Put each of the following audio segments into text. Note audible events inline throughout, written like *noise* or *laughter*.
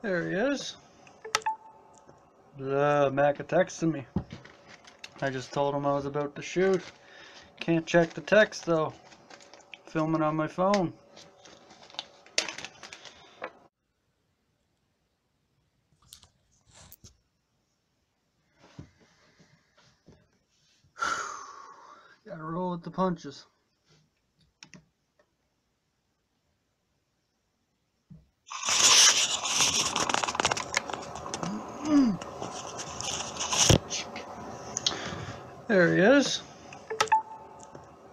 There he is. The Macca texted me. I just told him I was about to shoot. Can't check the text though. Filming on my phone. *sighs* Gotta roll with the punches. There he is.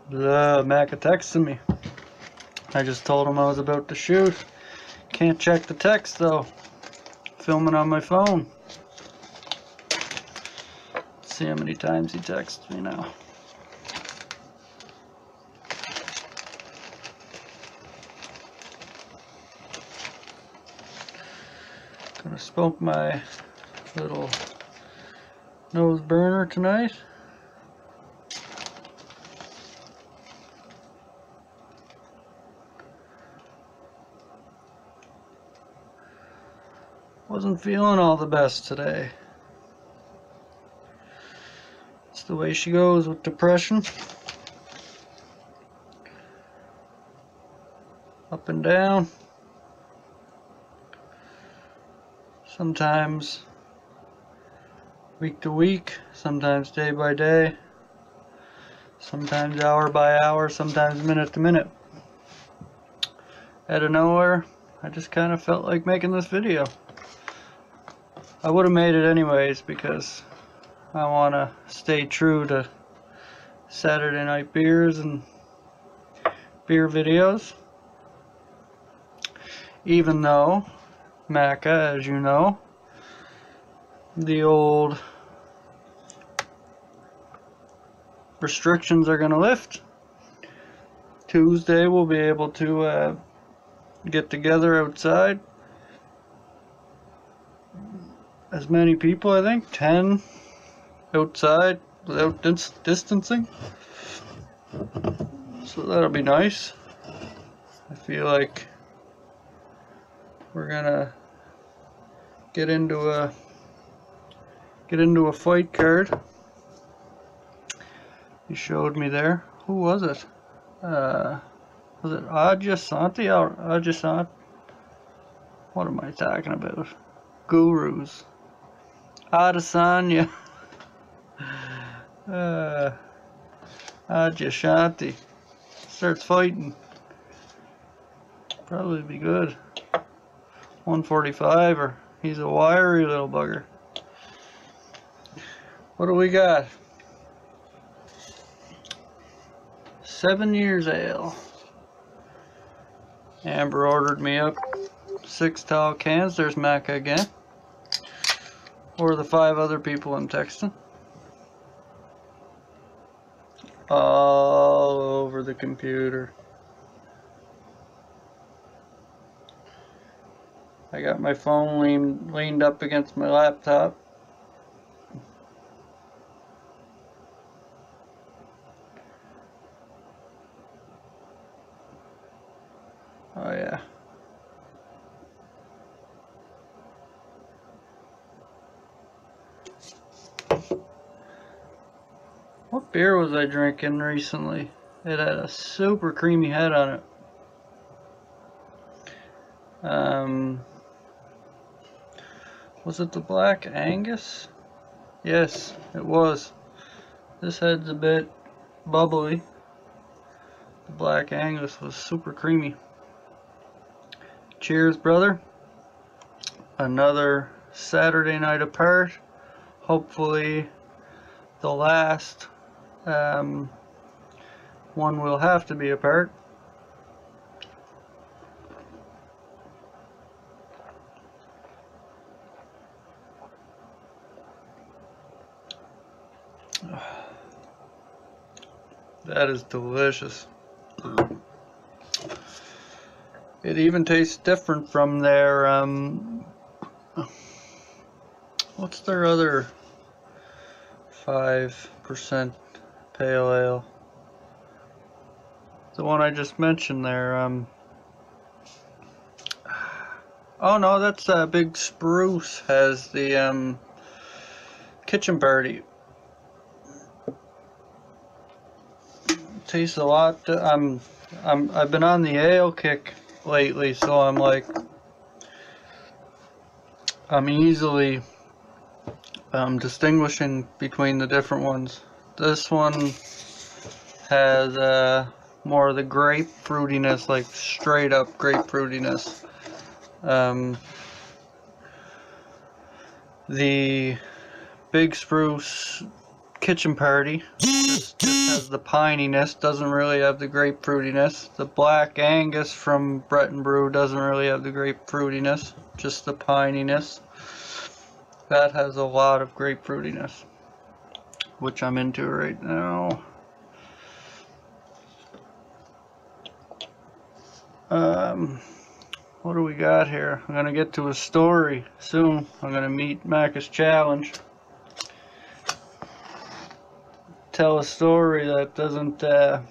The Macca texted me. I just told him I was about to shoot. Can't check the text though. Filming on my phone. see how many times he texts me now. Gonna smoke my little nose burner tonight. Wasn't feeling all the best today. It's the way she goes with depression. Up and down. Sometimes week to week, sometimes day by day, sometimes hour by hour, sometimes minute to minute. Out of nowhere, I just kind of felt like making this video. I would have made it anyways because I want to stay true to Saturday night beers and beer videos. Even though Macca, as you know, the old restrictions are going to lift. Tuesday we'll be able to uh, get together outside as many people, I think, 10 outside without dis distancing. So that'll be nice. I feel like we're gonna get into a get into a fight card. He showed me there. Who was it? Uh, was it Adjacente or Adjacent? What am I talking about? Gurus. Adesanya. *laughs* Uh, Adyashanti starts fighting. Probably be good. 145 or he's a wiry little bugger. What do we got? Seven years ale. Amber ordered me up six tall cans. There's Mac again or the five other people I'm texting. All over the computer. I got my phone leaned, leaned up against my laptop. Beer was I drinking recently? It had a super creamy head on it. Um, was it the Black Angus? Yes, it was. This head's a bit bubbly. The Black Angus was super creamy. Cheers, brother. Another Saturday night apart. Hopefully the last um, one will have to be apart. That is delicious. It even tastes different from their, um, what's their other 5% pale ale. The one I just mentioned there, um, *sighs* Oh no, that's uh, Big Spruce has the um, Kitchen Party. Tastes a lot. I'm, I'm, I've been on the ale kick lately, so I'm like, I'm easily um, distinguishing between the different ones. This one has uh, more of the grape fruitiness, like straight up grape fruitiness. Um, the Big Spruce Kitchen Party just, just has the pininess, doesn't really have the grape fruitiness. The Black Angus from Breton Brew doesn't really have the grape fruitiness, just the pininess. That has a lot of grape fruitiness, which I'm into right now. Um, what do we got here? I'm gonna get to a story soon. I'm gonna meet Macca's Challenge. Tell a story that doesn't uh,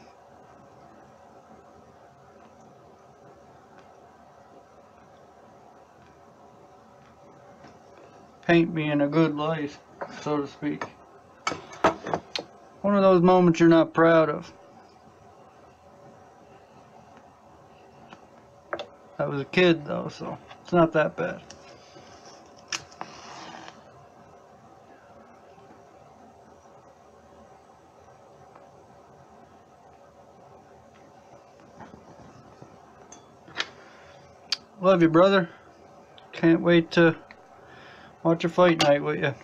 paint me in a good light, so to speak. One of those moments you're not proud of. I was a kid though, so it's not that bad. Love you, brother. Can't wait to watch a fight night with you.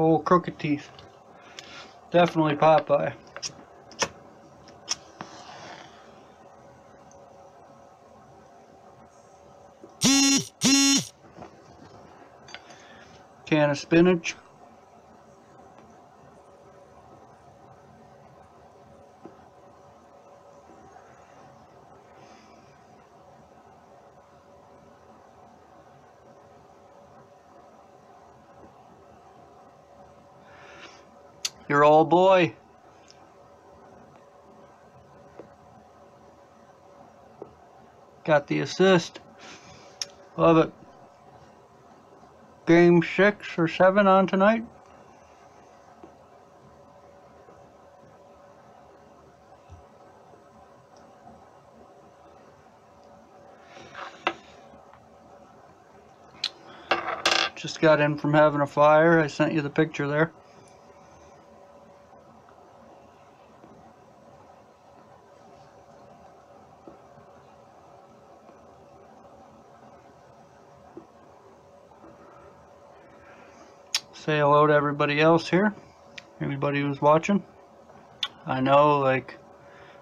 Old crooked teeth. Definitely Popeye. Can of spinach. Your old boy. Got the assist. Love it. Game six or seven on tonight. Just got in from having a fire. I sent you the picture there. say hello to everybody else here. Everybody who's watching. I know like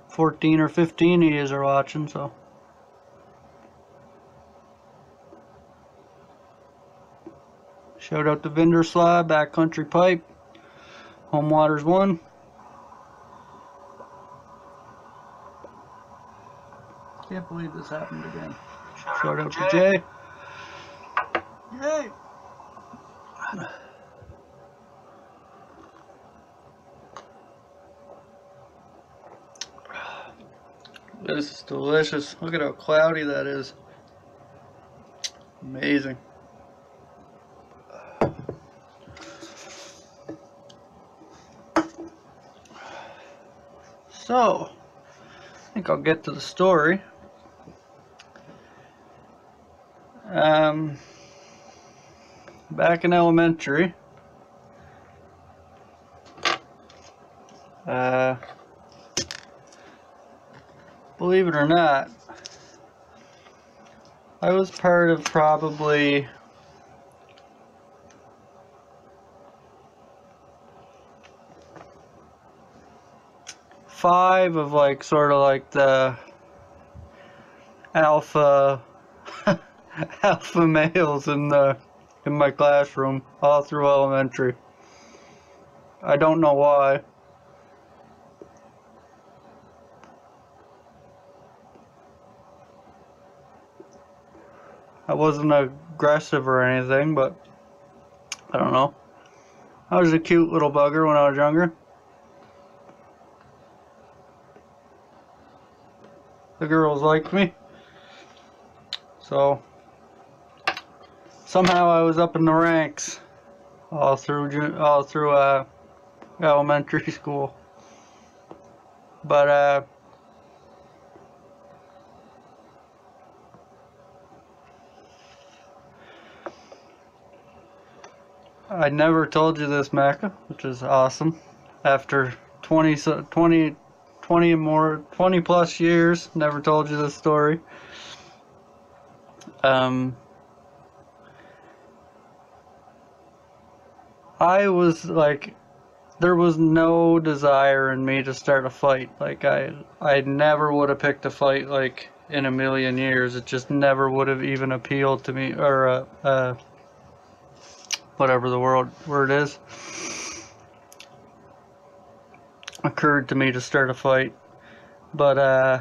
14 or 15 of you are watching, so. Shout out to Vendor Slab, Backcountry Pipe, Home Waters 1. Can't believe this happened again. Shout out to Jay. Yay! This is delicious. Look at how cloudy that is. Amazing. So, I think I'll get to the story. Um, back in elementary, uh, believe it or not, I was part of probably five of like sort of like the alpha *laughs* alpha males in the in my classroom all through elementary. I don't know why. I wasn't aggressive or anything, but I don't know. I was a cute little bugger when I was younger. The girls liked me. So, somehow I was up in the ranks all through, all through uh, elementary *laughs* school. But, uh, I never told you this, Macca, which is awesome. After 20, 20, 20 more, 20 plus years, never told you this story. Um, I was like, there was no desire in me to start a fight. Like I, I never would have picked a fight like in a million years. It just never would have even appealed to me, or uh, uh, whatever the word word is, occurred to me to start a fight. But uh,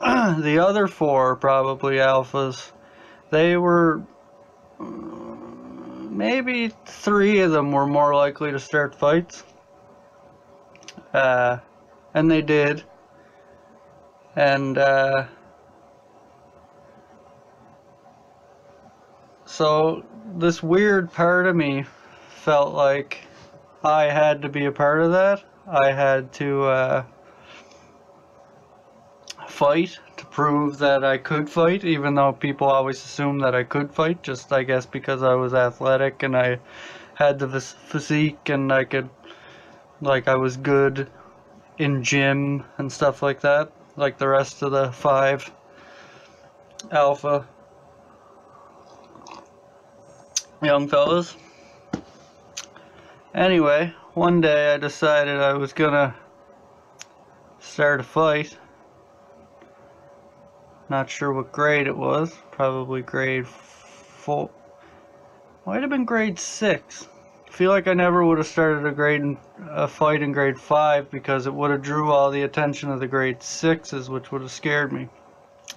*clears throat* the other four, probably alphas, they were maybe three of them were more likely to start fights. Uh, and they did. And uh, so this weird part of me felt like I had to be a part of that. I had to uh, fight to prove that I could fight, even though people always assumed that I could fight, just I guess because I was athletic and I had the physique and I could, like, I was good in gym and stuff like that, like the rest of the five alpha young fellas. Anyway, one day I decided I was gonna start a fight. Not sure what grade it was. Probably grade four. Might have been grade six. I feel like I never would have started a grade a fight in grade five because it would have drew all the attention of the grade sixes, which would have scared me.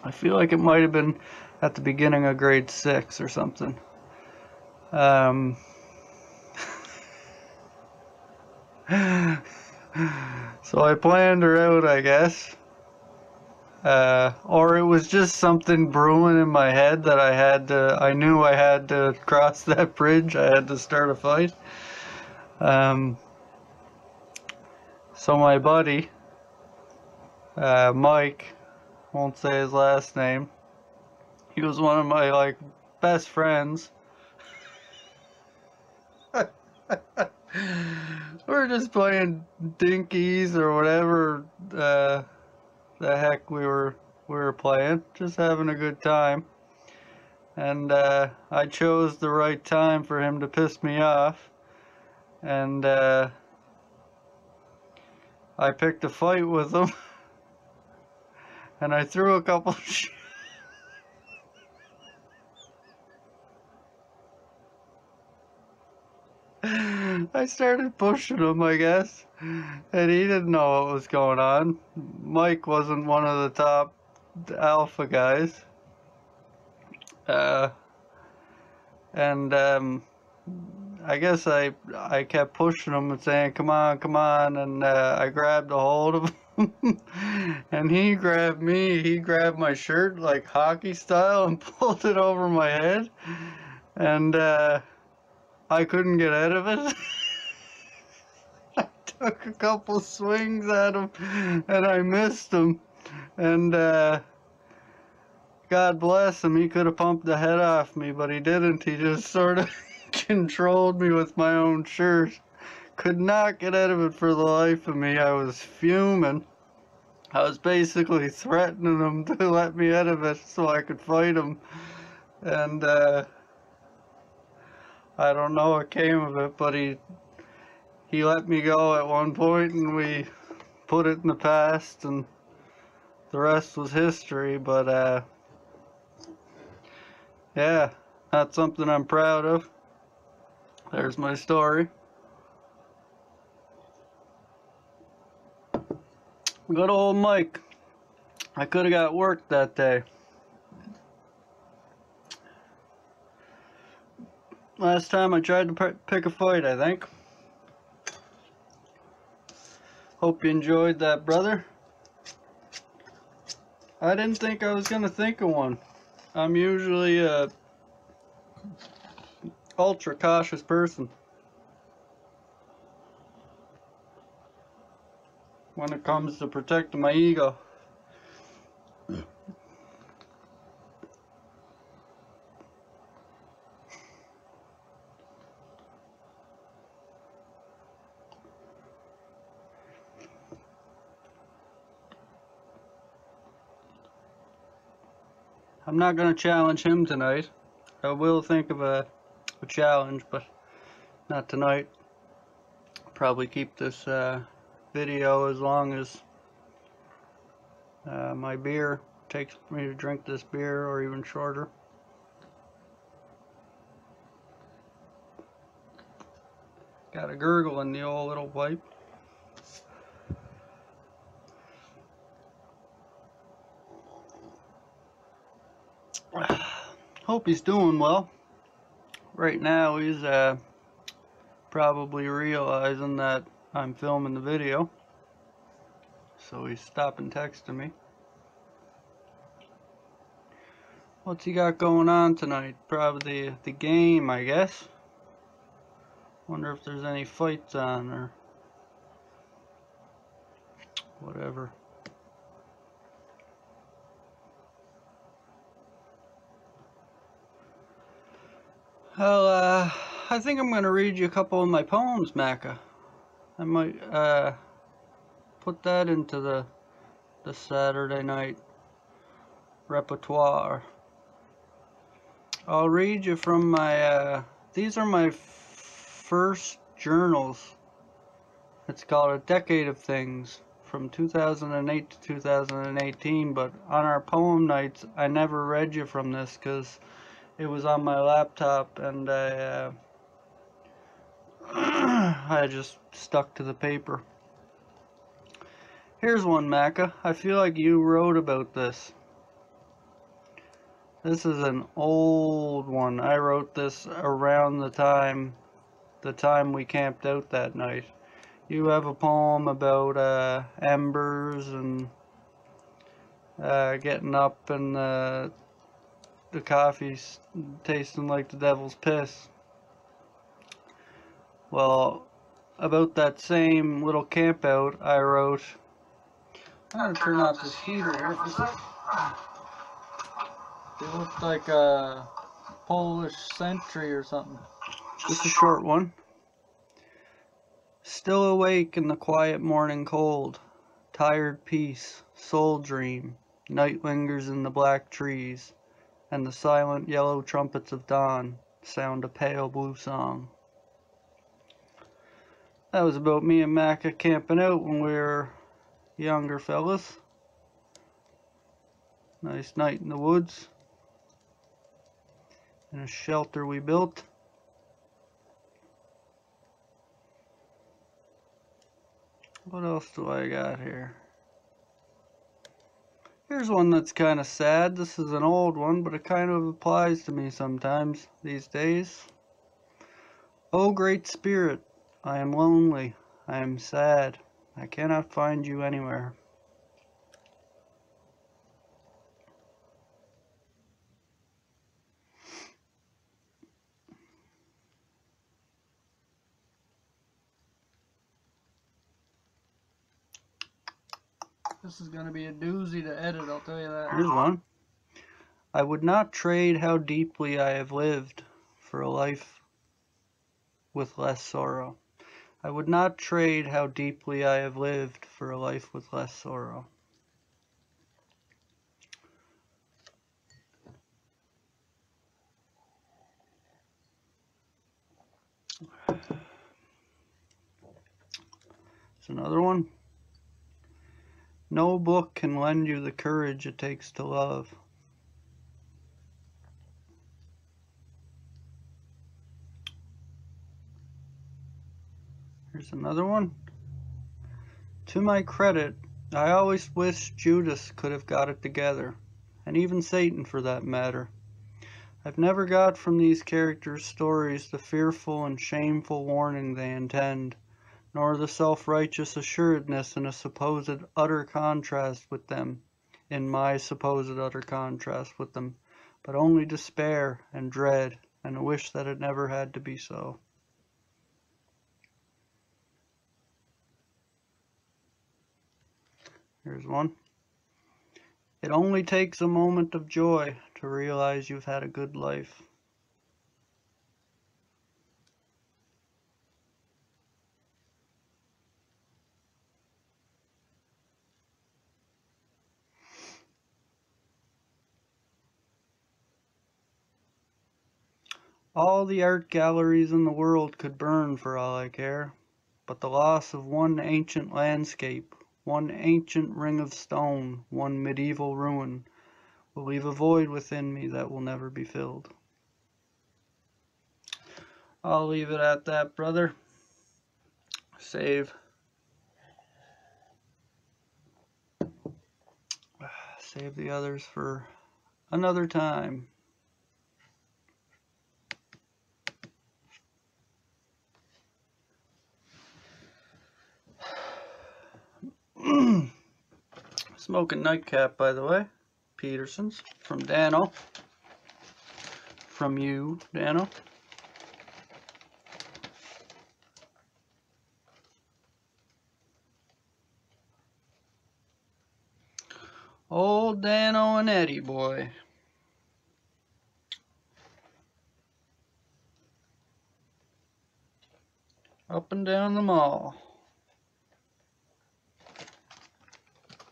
I feel like it might have been at the beginning of grade six or something. Um, so I planned her out, I guess. Uh, or it was just something brewing in my head that I had to, I knew I had to cross *laughs* that bridge. I had to start a fight. Um, so my buddy, uh, Mike, won't say his last name. He was one of my like best friends. *laughs* We're just playing dinkies or whatever uh, the heck we were we were playing, just having a good time. And uh, I chose the right time for him to piss me off, and uh, I picked a fight with him, *laughs* and I threw a couple. *laughs* I started pushing him, I guess, and he didn't know what was going on. Mike wasn't one of the top alpha guys. Uh, and um, I guess I I kept pushing him and saying, "Come on, come on!" And uh, I grabbed a hold of him, *laughs* and he grabbed me. He grabbed my shirt like hockey style and *laughs* pulled it over my head, and uh, I couldn't get out of it. *laughs* I took a couple swings at him and I missed him. And uh, God bless him, he could have pumped the head off me, but he didn't. He just sort of *laughs* controlled me with my own shirt. Could not get out of it for the life of me. I was fuming. I was basically threatening him to let me out of it so I could fight him. And uh, I don't know what came of it, but he he let me go at one point and we put it in the past and the rest was history but uh yeah that's something I'm proud of. There's my story. Good old Mike. I could have got work that day last time I tried to pick a fight I think Hope you enjoyed that, brother. I didn't think I was gonna think of one. I'm usually a ultra cautious person. When it comes to protecting my ego. Not going to challenge him tonight. I will think of a, a challenge, but not tonight. Probably keep this uh, video as long as uh, my beer takes me to drink this beer or even shorter. Got a gurgle in the old little pipe. Hope he's doing well. Right now he's uh, probably realizing that I'm filming the video. So he's stopping texting me. What's he got going on tonight? Probably the, the game, I guess. Wonder if there's any fights on or whatever. Well, uh, I think I'm going to read you a couple of my poems, Macca. I might uh, put that into the, the Saturday night repertoire. I'll read you from my, uh, these are my first journals. It's called A Decade of Things from 2008 to 2018, but on our poem nights, I never read you from this because it was on my laptop and I, uh, *clears throat* I just stuck to the paper. Here's one, Macca. I feel like you wrote about this. This is an old one. I wrote this around the time the time we camped out that night. You have a poem about uh, embers and uh, getting up and uh, the coffee's tasting like the devil's piss. Well, about that same little camp out, I wrote, I'm gonna turn off this heater here. It looks like a Polish sentry or something. Just a short one. Still awake in the quiet morning cold, tired peace, soul dream, night lingers in the black trees and the silent yellow trumpets of dawn sound a pale blue song. That was about me and Macca camping out when we were younger fellas. Nice night in the woods. In a shelter we built. What else do I got here? Here's one that's kind of sad. This is an old one, but it kind of applies to me sometimes these days. Oh, great spirit, I am lonely. I am sad. I cannot find you anywhere. This is going to be a doozy to edit, I'll tell you that. Here's one. I would not trade how deeply I have lived for a life with less sorrow. I would not trade how deeply I have lived for a life with less sorrow. It's another one. No book can lend you the courage it takes to love. Here's another one. To my credit, I always wish Judas could have got it together, and even Satan for that matter. I've never got from these characters' stories the fearful and shameful warning they intend nor the self-righteous assuredness in a supposed utter contrast with them in my supposed utter contrast with them, but only despair and dread and a wish that it never had to be so. Here's one. It only takes a moment of joy to realize you've had a good life. All the art galleries in the world could burn for all I care, but the loss of one ancient landscape, one ancient ring of stone, one medieval ruin, will leave a void within me that will never be filled. I'll leave it at that, brother. Save. *sighs* Save the others for another time. Smoking nightcap, by the way. Peterson's from Dano. From you, Dano. Old Dano and Eddie boy. Up and down the mall.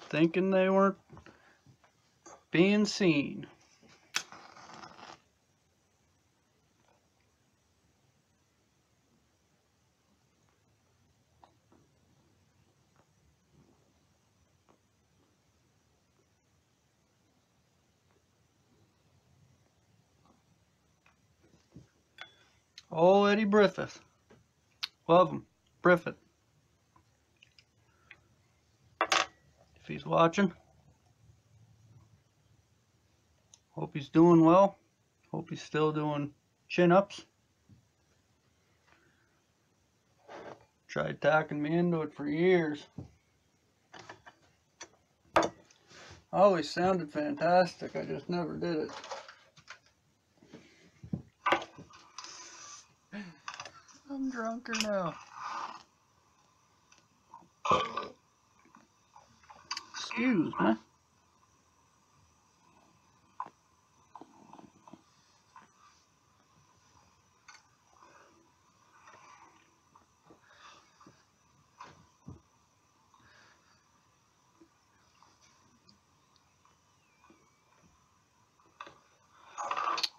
Thinking they weren't being seen. Oh, Eddie Briffith. Love him. Briffith. He's watching. Hope he's doing well. Hope he's still doing chin-ups. Tried talking me into it for years. Always sounded fantastic, I just never did it. I'm drunker now. Excuse.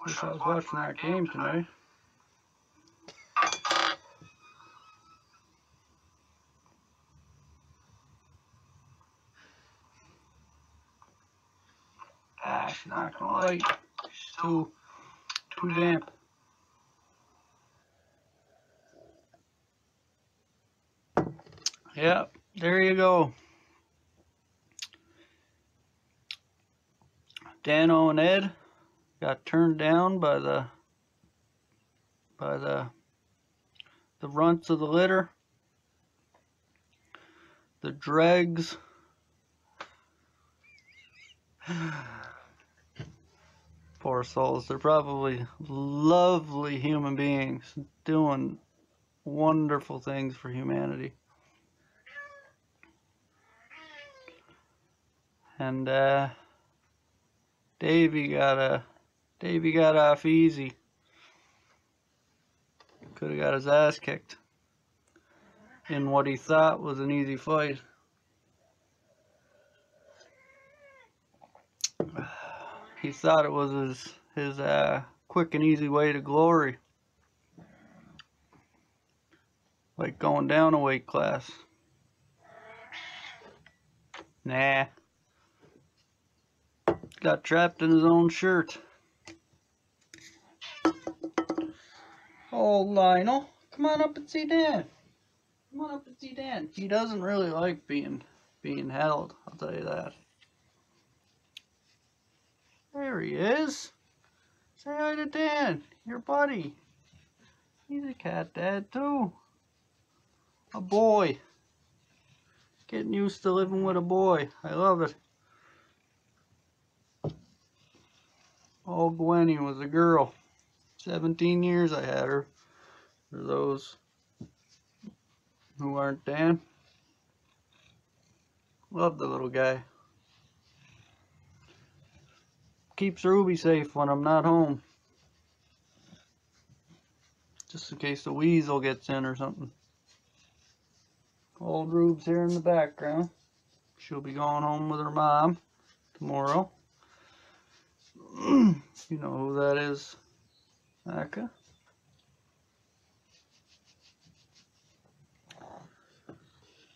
Wish I was watching that game tonight. Ah, she's not gonna light. Too, too damp. Yep, there you go. Dano and Ed got turned down by the by the the runts of the litter the dregs *sighs* *sighs* poor souls they're probably lovely human beings doing wonderful things for humanity and uh Davey got a Davey got off easy. Could have got his ass kicked in what he thought was an easy fight. He thought it was his his uh, quick and easy way to glory. Like going down a weight class. Nah. Got trapped in his own shirt. Oh, Lionel, come on up and see Dan. Come on up and see Dan. He doesn't really like being being held, I'll tell you that. There he is. Say hi to Dan, your buddy. He's a cat dad too. A boy. Getting used to living with a boy. I love it. Oh, Gwenny was a girl. 17 years I had her. For those who aren't Dan. Love the little guy. Keeps Ruby safe when I'm not home. Just in case the weasel gets in or something. Old Rube's here in the background. She'll be going home with her mom tomorrow. *clears throat* you know who that is, Aka.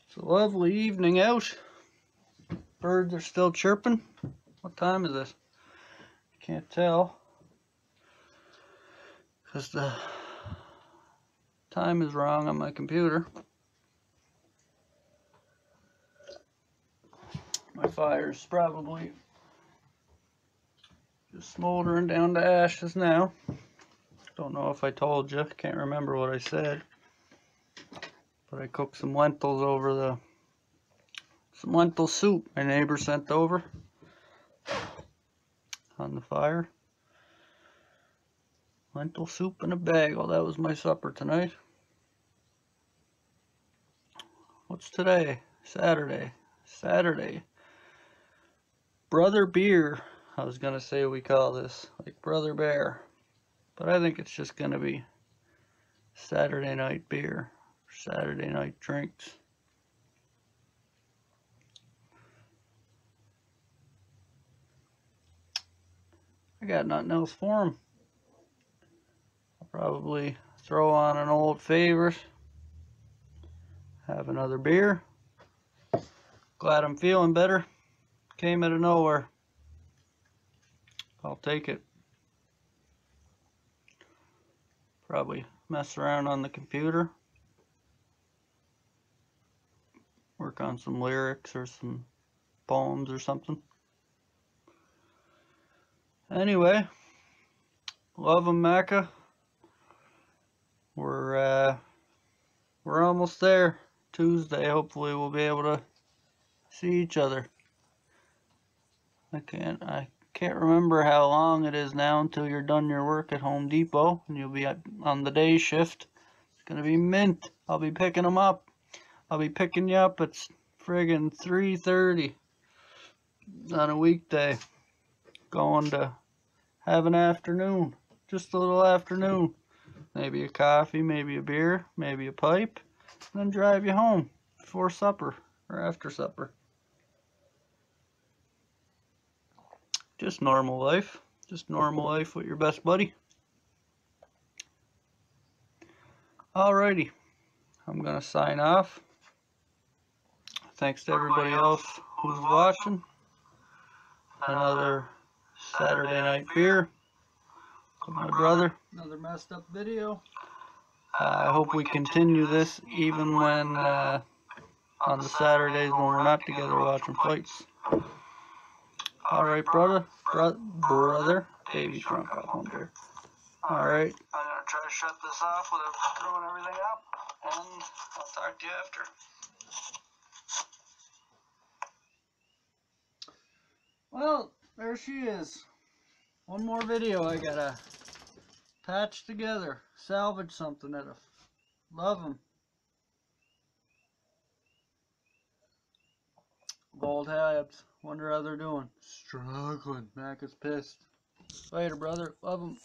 It's a lovely evening out. Birds are still chirping. What time is it? Can't tell. Because the time is wrong on my computer. My fire's probably just smoldering down to ashes now. Don't know if I told you. Can't remember what I said. But I cooked some lentils over the some lentil soup my neighbor sent over on the fire. Lentil soup in a bag. Oh, that was my supper tonight. What's today? Saturday. Saturday. Brother Beer. I was going to say we call this like Brother Bear. But I think it's just going to be Saturday night beer. Saturday night drinks. I got nothing else for him. I'll probably throw on an old favorite. Have another beer. Glad I'm feeling better. Came out of nowhere. I'll take it. Probably mess around on the computer. Work on some lyrics or some poems or something. Anyway, love Mecca. We're uh, we're almost there. Tuesday, hopefully, we'll be able to see each other. I can't I can't remember how long it is now until you're done your work at Home Depot and you'll be on the day shift. It's gonna be mint. I'll be picking them up. I'll be picking you up It's friggin' 3:30 on a weekday. Going to have an afternoon, just a little afternoon. Maybe a coffee, maybe a beer, maybe a pipe, and then drive you home before supper or after supper. Just normal life. Just normal life with your best buddy. Alrighty. I'm going to sign off. Thanks to everybody else who's watching. Another Saturday night beer with my brother. Another messed up video. Uh, I hope we continue this even when uh, on the Saturdays when we're not together watching fights. Alright, brother. Bro brother. Baby drunk out home there. Alright. I'm going to try to shut this off without throwing everything up. And I'll talk to you after. Well, there she is. One more video I gotta patch together. Salvage something out of. Love them. Gold Habs. Wonder how they're doing. Struggling. Mac is pissed. Later, brother. Love them.